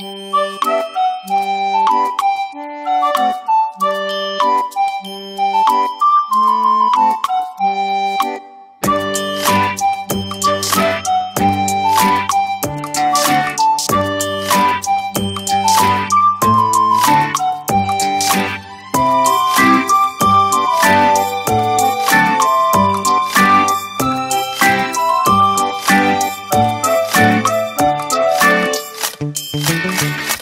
Mm-hmm. Música